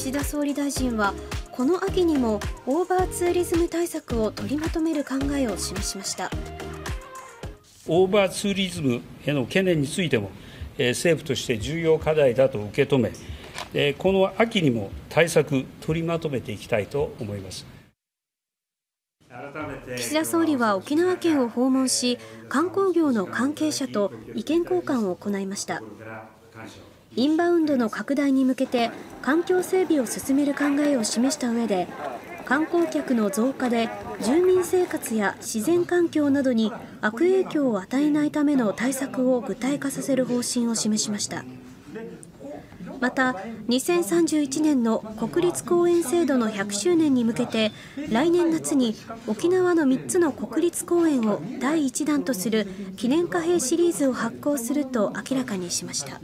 岸田総理大臣はこの秋にもオーバーツーリズム対策を取りまとめる考えを示しました。オーバーツーリズムへの懸念についても政府として重要課題だと受け止めこの秋にも対策取りまとめていきたいと思います。岸田総理は沖縄県を訪問し観光業の関係者と意見交換を行いましたインバウンドの拡大に向けて環境整備を進める考えを示した上で観光客の増加で住民生活や自然環境などに悪影響を与えないための対策を具体化させる方針を示しました。また2031年の国立公園制度の100周年に向けて来年夏に沖縄の3つの国立公園を第1弾とする記念貨幣シリーズを発行すると明らかにしました。